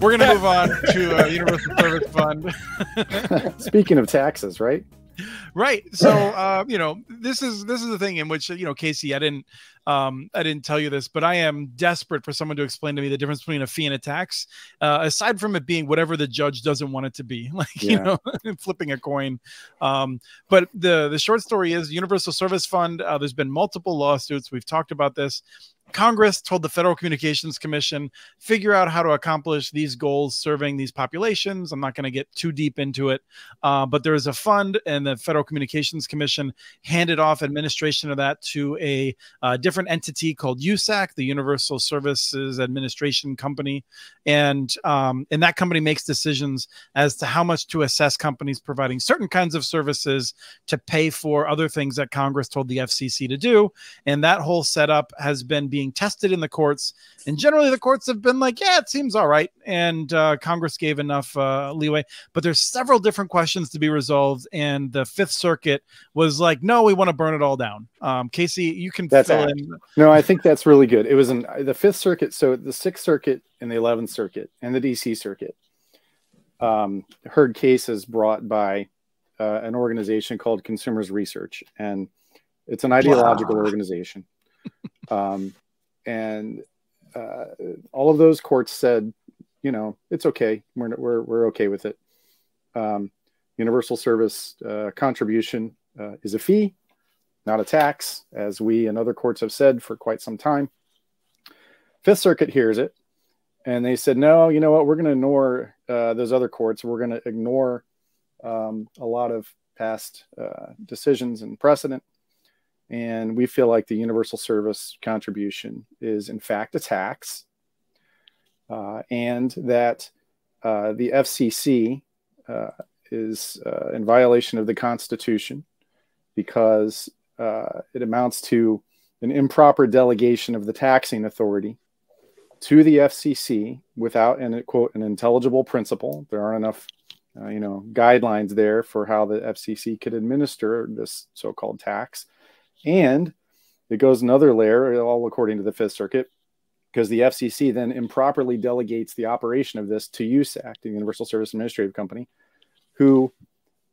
we're going to move on to uh, Universal Service Fund. Speaking of taxes, right? right so uh, you know this is this is the thing in which you know casey i didn't um, i didn't tell you this but i am desperate for someone to explain to me the difference between a fee and a tax uh, aside from it being whatever the judge doesn't want it to be like yeah. you know flipping a coin um, but the the short story is universal service fund uh, there's been multiple lawsuits we've talked about this Congress told the Federal Communications Commission figure out how to accomplish these goals serving these populations. I'm not going to get too deep into it, uh, but there is a fund, and the Federal Communications Commission handed off administration of that to a uh, different entity called USAC, the Universal Services Administration Company, and um, and that company makes decisions as to how much to assess companies providing certain kinds of services to pay for other things that Congress told the FCC to do, and that whole setup has been being tested in the courts. And generally, the courts have been like, yeah, it seems all right. And uh, Congress gave enough uh, leeway. But there's several different questions to be resolved. And the Fifth Circuit was like, no, we want to burn it all down. Um, Casey, you can that's fill in. No, I think that's really good. It was in the Fifth Circuit. So the Sixth Circuit and the Eleventh Circuit and the DC Circuit um, heard cases brought by uh, an organization called Consumers Research. And it's an ideological wow. organization. Um, and uh, all of those courts said, you know, it's okay. We're we're we're okay with it. Um, universal service uh, contribution uh, is a fee, not a tax, as we and other courts have said for quite some time. Fifth Circuit hears it, and they said, no, you know what? We're going to ignore uh, those other courts. We're going to ignore um, a lot of past uh, decisions and precedent and we feel like the universal service contribution is, in fact, a tax, uh, and that uh, the FCC uh, is uh, in violation of the Constitution because uh, it amounts to an improper delegation of the taxing authority to the FCC without an quote an intelligible principle. There aren't enough, uh, you know, guidelines there for how the FCC could administer this so-called tax and it goes another layer, all according to the Fifth Circuit, because the FCC then improperly delegates the operation of this to USAC, the Universal Service Administrative Company, who,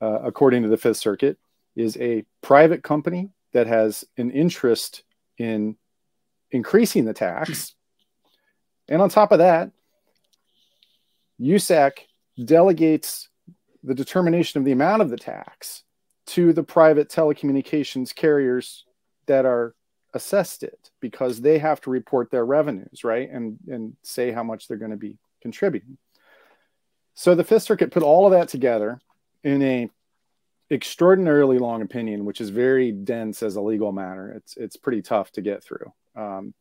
uh, according to the Fifth Circuit, is a private company that has an interest in increasing the tax. And on top of that, USAC delegates the determination of the amount of the tax to the private telecommunications carriers that are assessed it because they have to report their revenues, right? And and say how much they're going to be contributing. So the Fifth Circuit put all of that together in a extraordinarily long opinion, which is very dense as a legal matter. It's it's pretty tough to get through. Um,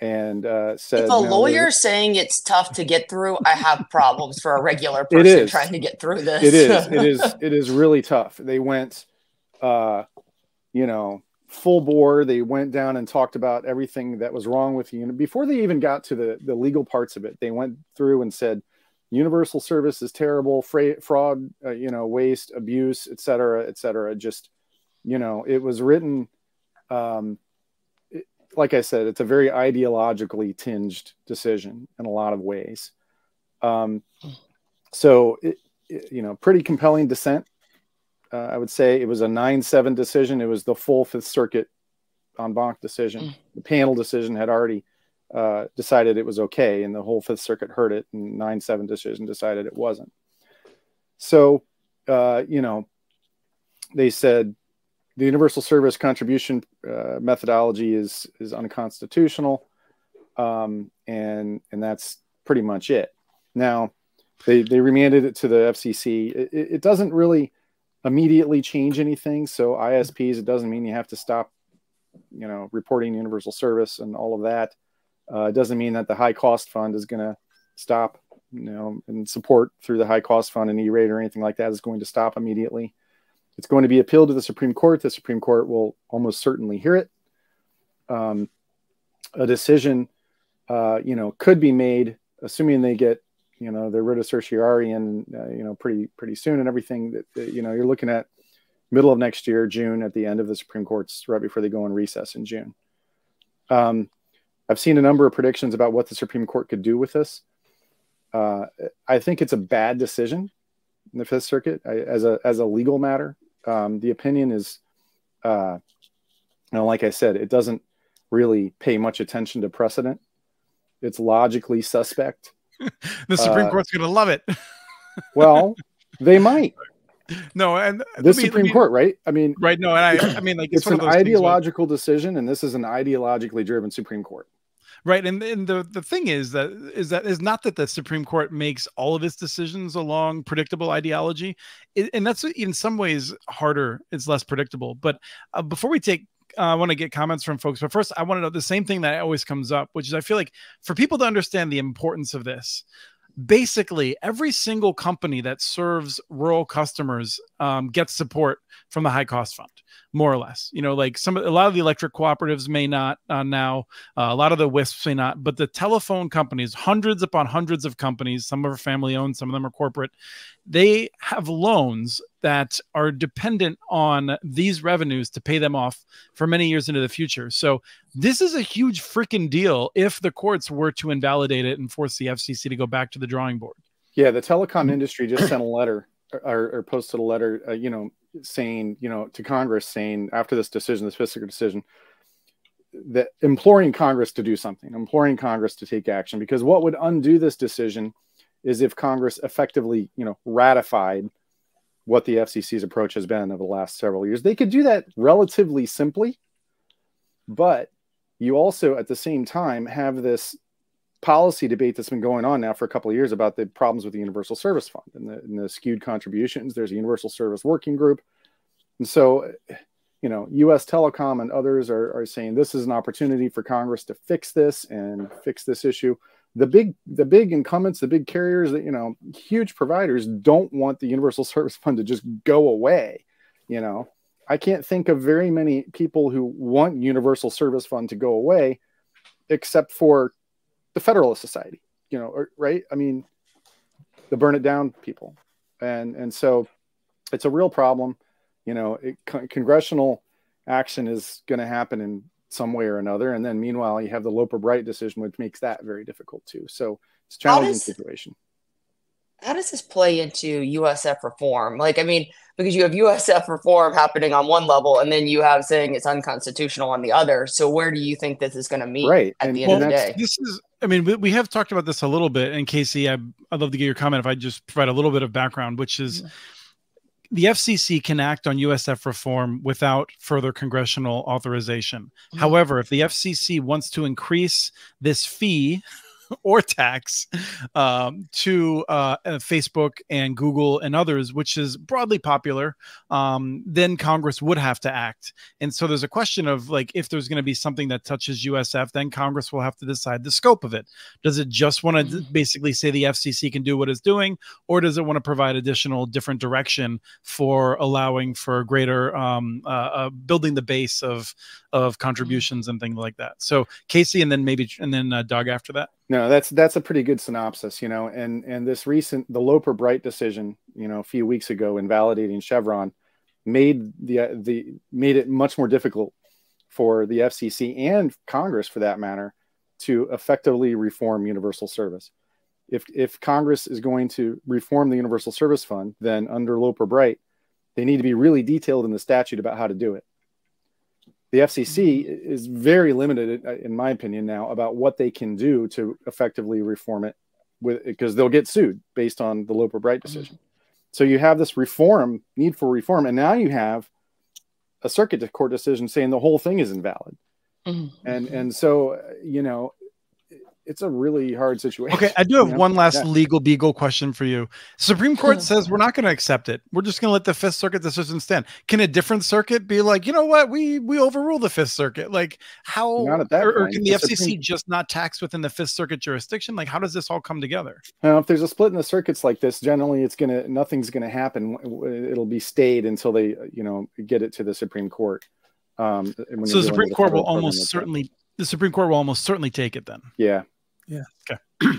and uh, said, if a lawyer saying it's tough to get through, I have problems for a regular person trying to get through this. It is. It is. It is really tough. They went, uh, you know, full bore. They went down and talked about everything that was wrong with the unit before they even got to the the legal parts of it. They went through and said, universal service is terrible, fra- fraud, uh, you know, waste, abuse, et cetera, et cetera. Just, you know, it was written. Um, like I said, it's a very ideologically tinged decision in a lot of ways. Um, so, it, it, you know, pretty compelling dissent. Uh, I would say it was a 9 7 decision. It was the full Fifth Circuit en banc decision. Mm. The panel decision had already uh, decided it was okay, and the whole Fifth Circuit heard it, and 9 7 decision decided it wasn't. So, uh, you know, they said the universal service contribution uh, methodology is is unconstitutional, um, and and that's pretty much it. Now, they they remanded it to the FCC. It, it doesn't really immediately change anything. So ISPs, it doesn't mean you have to stop, you know, reporting universal service and all of that. Uh, it doesn't mean that the high cost fund is going to stop, you know, and support through the high cost fund and E-rate or anything like that is going to stop immediately. It's going to be appealed to the Supreme Court. The Supreme Court will almost certainly hear it. Um, a decision, uh, you know, could be made, assuming they get, you know, their writ of certiorari and uh, you know, pretty pretty soon and everything. That, that, you know, you're looking at middle of next year, June, at the end of the Supreme Court's right before they go on recess in June. Um, I've seen a number of predictions about what the Supreme Court could do with this. Uh, I think it's a bad decision in the Fifth Circuit I, as a as a legal matter. Um, the opinion is, uh, you know, like I said, it doesn't really pay much attention to precedent. It's logically suspect. the Supreme uh, Court's going to love it. well, they might. No, and the Supreme me, Court, right? I mean, right? No, and I, I mean, like it's, it's an ideological decision, and this is an ideologically driven Supreme Court right and, and the the thing is that is that is not that the supreme court makes all of its decisions along predictable ideology it, and that's in some ways harder it's less predictable but uh, before we take uh, I want to get comments from folks, but first, I want to know the same thing that always comes up, which is I feel like for people to understand the importance of this, basically every single company that serves rural customers um, gets support from the high cost fund more or less. You know, like some a lot of the electric cooperatives may not uh, now, uh, a lot of the WISPs may not, but the telephone companies, hundreds upon hundreds of companies, some are family owned, some of them are corporate, they have loans that are dependent on these revenues to pay them off for many years into the future. So this is a huge freaking deal if the courts were to invalidate it and force the FCC to go back to the drawing board. Yeah, the telecom industry just sent a letter or, or posted a letter, uh, you know, saying, you know, to Congress saying after this decision, this fiscal decision, that imploring Congress to do something, imploring Congress to take action, because what would undo this decision is if Congress effectively, you know, ratified what the FCC's approach has been over the last several years. They could do that relatively simply, but you also at the same time have this policy debate that's been going on now for a couple of years about the problems with the Universal Service Fund and the, and the skewed contributions. There's a Universal Service Working Group. And so, you know, US Telecom and others are, are saying this is an opportunity for Congress to fix this and fix this issue. The big, the big incumbents, the big carriers that, you know, huge providers don't want the Universal Service Fund to just go away. You know, I can't think of very many people who want Universal Service Fund to go away, except for the Federalist Society, you know, or, right? I mean, the burn it down people, and and so it's a real problem. You know, it, con- congressional action is going to happen in some way or another, and then meanwhile you have the Loper Bright decision, which makes that very difficult too. So it's a challenging does, situation. How does this play into USF reform? Like, I mean, because you have USF reform happening on one level, and then you have saying it's unconstitutional on the other. So where do you think this is going to meet right. at and, the end well, of the day? This is I mean, we, we have talked about this a little bit. And Casey, I, I'd love to get your comment if I just provide a little bit of background, which is yeah. The FCC can act on USF reform without further congressional authorization. Mm-hmm. However, if the FCC wants to increase this fee or tax um, to uh, uh, Facebook and Google and others, which is broadly popular, um, then Congress would have to act. And so there's a question of like, if there's going to be something that touches USF, then Congress will have to decide the scope of it. Does it just want to mm-hmm. basically say the FCC can do what it's doing, or does it want to provide additional different direction for allowing for greater um, uh, uh, building the base of of mm-hmm. contributions and things like that? So Casey, and then maybe and then uh, Doug after that. No, that's that's a pretty good synopsis, you know. And and this recent the Loper Bright decision, you know, a few weeks ago, invalidating Chevron, made the uh, the made it much more difficult for the FCC and Congress, for that matter, to effectively reform universal service. If if Congress is going to reform the Universal Service Fund, then under Loper Bright, they need to be really detailed in the statute about how to do it the FCC is very limited, uh, in my opinion, now about what they can do to effectively reform it, with because they'll get sued based on the Loper Bright mm-hmm. decision. Mm-hmm. So you have this reform need for reform, and now you have a circuit court decision saying the whole thing is invalid. Mm-hmm. And and so uh, you know it's a really hard situation. Okay, I do have one last yeah. legal beagle question for you. Supreme Court says we're not going to accept it. We're just going to let the Fifth Circuit decision stand. Can a different circuit be like, you know what, we we overrule the Fifth Circuit? Like how? Not at that or, or can the, the FCC Supreme... just not tax within the Fifth Circuit jurisdiction? Like how does this all come together? Now, if there's a split in the circuits like this, generally it's gonna nothing's gonna happen. It'll be stayed until they you know get it to the Supreme Court. Um, so the Supreme Court will almost certainly the Supreme Court will almost certainly take it then. Yeah, yeah. Okay.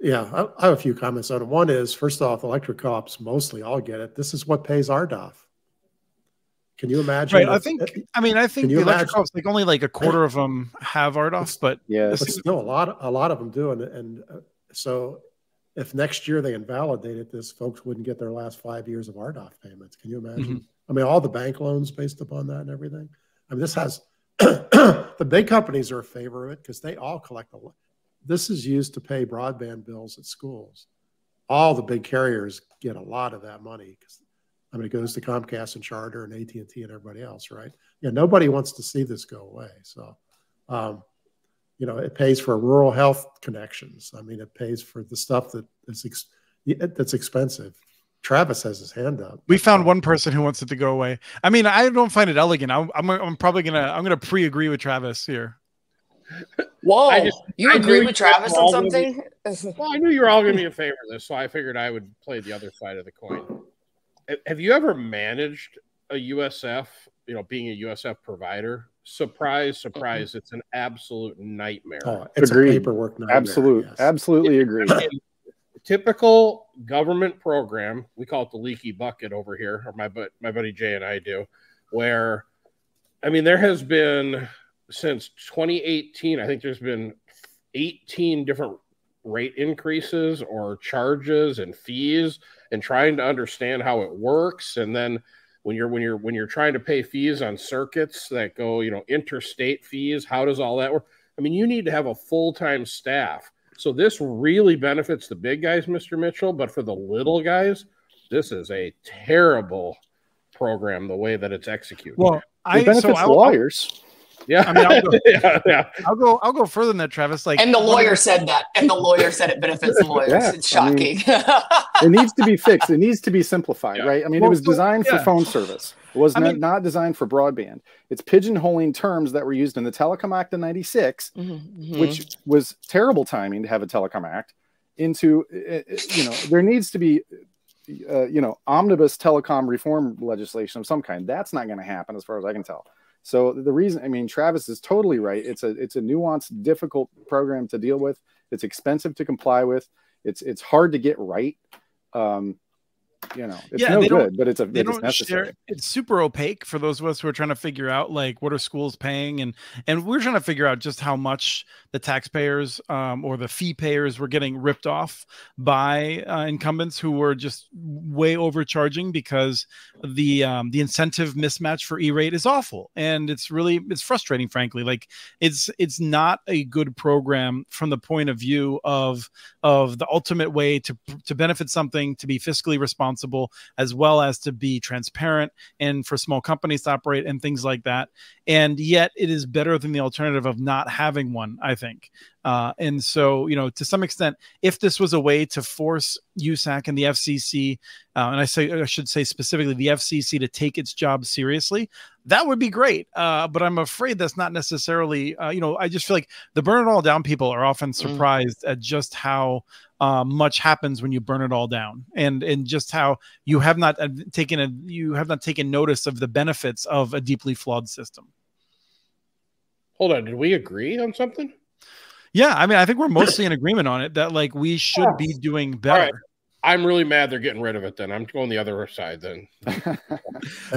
yeah, I, I, have a few comments on it. One is, first off, electric co-ops mostly all get it. This is what pays RDOF. Can you imagine? Right. If, I think. I mean, I think the electric co-ops like only like a quarter of them have RDOF, but yeah, but still a lot. A lot of them do, and and uh, so if next year they invalidated this, folks wouldn't get their last five years of RDOF payments. Can you imagine? Mm-hmm. I mean, all the bank loans based upon that and everything. I mean, this has the big companies are a favor of it because they all collect a lot. This is used to pay broadband bills at schools. All the big carriers get a lot of that money because I mean, it goes to Comcast and Charter and AT and T and everybody else, right? Yeah, nobody wants to see this go away. So, um, you know, it pays for rural health connections. I mean, it pays for the stuff that is ex- that's expensive. Travis has his hand up. We found one person who wants it to go away. I mean, I don't find it elegant. I'm, I'm, I'm probably gonna I'm gonna pre-agree with Travis here. Whoa, just, you I agree with Travis on something? Be, well, I knew you were all going to be in favor of this, so I figured I would play the other side of the coin. Have you ever managed a USF? You know, being a USF provider. Surprise, surprise! Mm-hmm. It's an absolute nightmare. Oh, it's Agreed. a paperwork nightmare. Absolute, yes. absolutely agree. Typical government program, we call it the leaky bucket over here, or my but my buddy Jay and I do, where I mean there has been since 2018, I think there's been 18 different rate increases or charges and fees and trying to understand how it works. And then when you're when you're when you're trying to pay fees on circuits that go you know interstate fees how does all that work? I mean you need to have a full-time staff so this really benefits the big guys, Mr. Mitchell, but for the little guys, this is a terrible program the way that it's executed. Well, I it benefits so lawyers. Yeah, I mean, I'll go, yeah, yeah. I'll go. I'll go further than that, Travis. Like, and the lawyer said that, and the lawyer said it benefits lawyers. Yeah, it's shocking. I mean, it needs to be fixed. It needs to be simplified, yeah. right? I mean, well, it was designed so, for phone service. Was not, mean, not designed for broadband. It's pigeonholing terms that were used in the Telecom Act of '96, mm-hmm, mm-hmm. which was terrible timing to have a Telecom Act. Into uh, uh, you know, there needs to be uh, you know omnibus telecom reform legislation of some kind. That's not going to happen, as far as I can tell. So the reason, I mean, Travis is totally right. It's a it's a nuanced, difficult program to deal with. It's expensive to comply with. It's it's hard to get right. Um, you know it's yeah, no good but it's a they don't share, it's super opaque for those of us who are trying to figure out like what are schools paying and and we're trying to figure out just how much the taxpayers um, or the fee payers were getting ripped off by uh, incumbents who were just way overcharging because the um, the incentive mismatch for e-rate is awful and it's really it's frustrating frankly. Like it's it's not a good program from the point of view of of the ultimate way to to benefit something to be fiscally responsible responsible as well as to be transparent and for small companies to operate and things like that. And yet it is better than the alternative of not having one i think uh, and so, you know, to some extent, if this was a way to force USAC and the FCC, uh, and I say I should say specifically the FCC to take its job seriously, that would be great. Uh, but I'm afraid that's not necessarily. Uh, you know, I just feel like the burn it all down people are often mm. surprised mm. at just how uh, much happens when you burn it all down, and and just how you have not uh, taken a you have not taken notice of the benefits of a deeply flawed system. Hold on, did we agree on something? Yeah, I mean, I think we're mostly in agreement on it that like we should be doing better. I'm really mad they're getting rid of it. Then I'm going the other side. Then, and,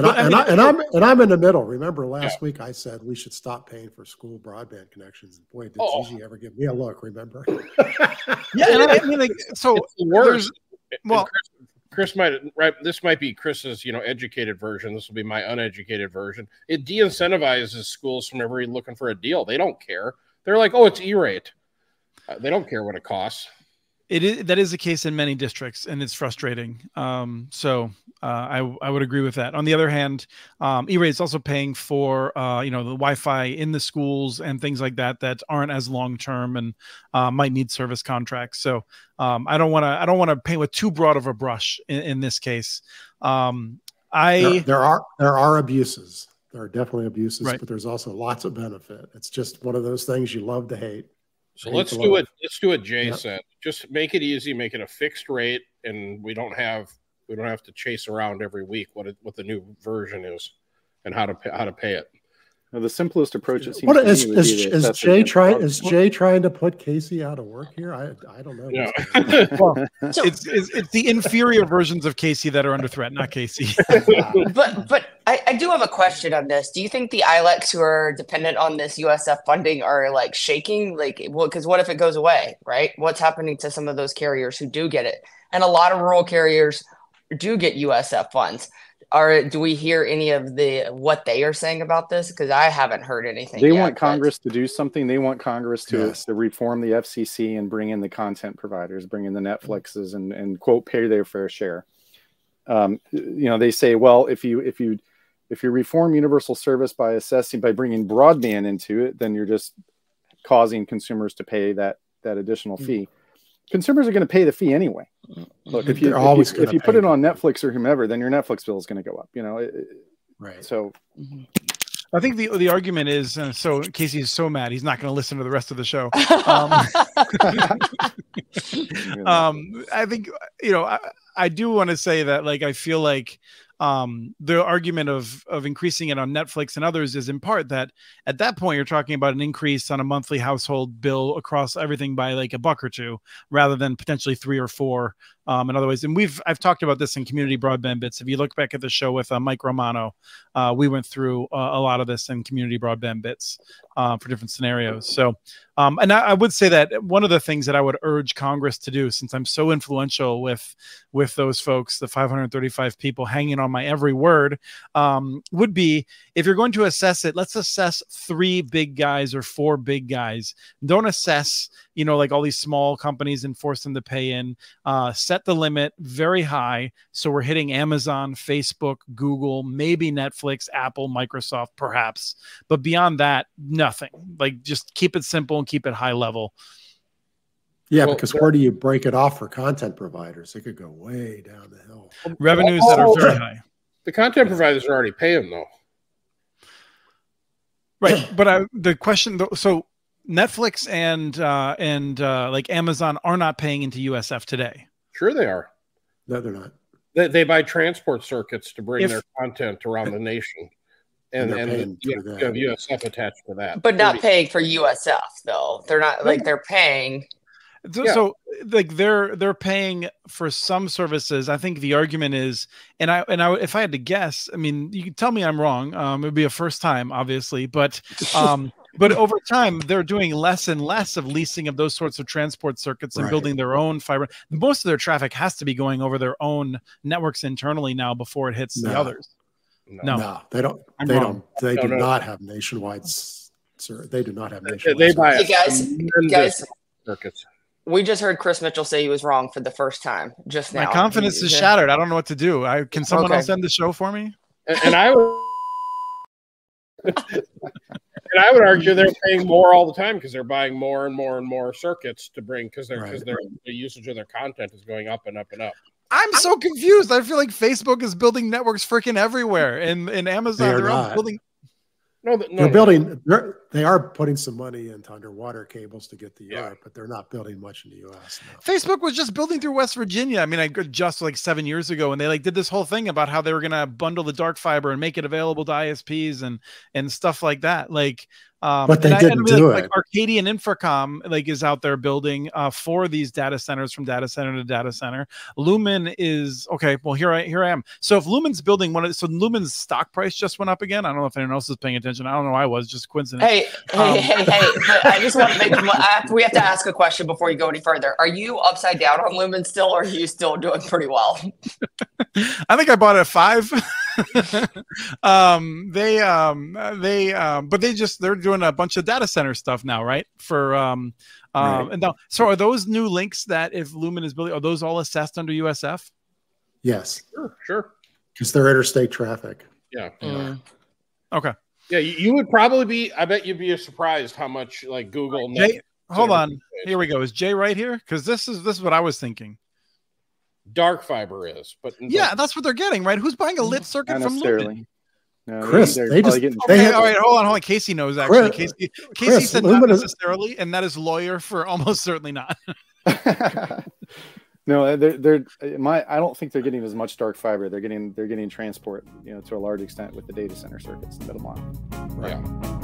I, and, I, and I'm and I'm in the middle. Remember last yeah. week I said we should stop paying for school broadband connections. Boy, did oh. Gigi ever give me a look? Remember? yeah, and I, mean, like, so worse. Well, Chris, Chris, might right. This might be Chris's, you know, educated version. This will be my uneducated version. It de-incentivizes schools from ever looking for a deal. They don't care. They're like, oh, it's E-rate. Uh, they don't care what it costs. It is that is the case in many districts, and it's frustrating. Um, so uh, I I would agree with that. On the other hand, um, E-rate is also paying for uh, you know the Wi-Fi in the schools and things like that that aren't as long term and uh, might need service contracts. So um, I don't want to I don't want to paint with too broad of a brush in, in this case. Um, I there, there are there are abuses there are definitely abuses, right. but there's also lots of benefit. It's just one of those things you love to hate. So hate let's do love. it. Let's do what Jay yep. said. Just make it easy, make it a fixed rate, and we don't have we don't have to chase around every week what it, what the new version is and how to pay, how to pay it. Well, the simplest approach it seems What to is is, is Jay trying is Jay trying to put Casey out of work here? I I don't know. Yeah. So, It's, it's it's the inferior versions of Casey that are under threat, not Casey. but but I, I do have a question on this. Do you think the ILECs who are dependent on this USF funding are like shaking? Like, well, because what if it goes away, right? What's happening to some of those carriers who do get it? And a lot of rural carriers do get USF funds. Are do we hear any of the what they are saying about this? Because I haven't heard anything. They yet, want but- Congress to do something. They want Congress to, Yes. to reform the FCC and bring in the content providers, bring in the Netflixes, and and quote pay their fair share. Um, you know, they say, well, if you if you if you reform universal service by assessing by bringing broadband into it, then you're just causing consumers to pay that that additional Mm. fee. Consumers are going to pay the fee anyway. Look, if you They're if always you, if you put it on Netflix or whomever, then your Netflix bill is going to go up. You know, it- it- Right. so Mhm. I think the the argument is uh, so Casey is so mad he's not going to listen to the rest of the show. you know. um i think you know i, I do want to say that like i feel like um the argument of of increasing it on netflix and others is in part that at that point you're talking about an increase on a monthly household bill across everything by like a buck or two rather than potentially three or four um in other ways and we've i've talked about this in community broadband bits if you look back at the show with uh, mike romano uh, we went through uh, a lot of this in community broadband bits uh, for different scenarios so um, and I, I would say that one of the things that I would urge Congress to do, since I'm so influential with with those folks, the 535 people hanging on my every word, um, would be if you're going to assess it, let's assess three big guys or four big guys. Don't assess, you know, like all these small companies and force them to pay in. Uh, set the limit very high, so we're hitting Amazon, Facebook, Google, maybe Netflix, Apple, Microsoft, perhaps. But beyond that, nothing. Like just keep it simple and keep it high level. Yeah, Well, because where do you break it off for content providers? It could go way down the hill. Revenues that are very high. the content providers are already paying though. Right. But I, the question, though, so Netflix and uh, and uh, like Amazon are not paying into USF today. Sure, they are. No, they're not. They, they buy transport circuits to bring If- their content around the nation, and And they're and, paying you have, that. have USF attached to that. but not paying for USF though. They're not like they're paying. So, Yeah. so like they're they're paying for some services. I think the argument is, and I and I if I had to guess, I mean, you can tell me I'm wrong. Um, it would be a first time, obviously, but um, but over time they're doing less and less of leasing of those sorts of transport circuits and Right. building their own fiber. Most of their traffic has to be going over their own networks internally now before it hits the others. No. No, they don't. I'm they wrong. don't. They No, do no. not have nationwide. Sir, they do not have nationwide. they buy Hey, guys, guys. circuits. We just heard Chris Mitchell say he was wrong for the first time just now. My confidence is shattered. I don't know what to do. I can someone Okay. else end the show for me? And, and I would, and I would argue they're paying more all the time because they're buying more and more and more circuits to bring because they're because Right. their the usage of their content is going up and up and up. I'm so confused. I feel like Facebook is building networks freaking everywhere, and and Amazon They are they're all not. building. No, th- no, They're no. building. They're, they are putting some money into underwater cables to get the Yeah. Europe, but they're not building much in the U.S. No. Facebook was just building through West Virginia. I mean, I just like seven years ago, and they like did this whole thing about how they were gonna bundle the dark fiber and make it available to ISPs and and stuff like that. Like, um, But they and didn't I mean, do like, it. Like Arcadian Infracom like is out there building uh, for these data centers from data center to data center. Lumen is okay. Well, here I here I am. So if Lumen's building one of so Lumen's stock price just went up again. I don't know if anyone else is paying attention. I don't know. I was just coincidence. Hey, hey, Um, hey, hey! But I just want to make. I have, we have to ask a question before you go any further. Are you upside down on Lumen still, or are you still doing pretty well? I think I bought it at five. um, they um they um but they just they're doing a bunch of data center stuff now, right? For um um Right. and now so are those new links that if Lumen is building are those all assessed under USF? Yes, Sure, sure. because they're interstate traffic. Yeah, Mm. Okay. yeah. You, you would probably be. I bet you'd be surprised how much like Google. Jay, hold on. Here we go. Is Jay right here? Because this is this is what I was thinking. Dark fiber is, but Yeah, that's what they're getting, right? Who's buying a lit circuit from Lumen? necessarily. No, Chris, they're they just- getting- they Okay, had- all right, hold on, hold on. Casey knows actually. Chris- Casey, Casey Chris, said Lumen not is- necessarily, and that is lawyer for almost certainly not. No, they're they're my. I don't think they're getting as much dark fiber. They're getting they're getting transport, you know, to a large extent with the data center circuits in the middle mile. Yeah.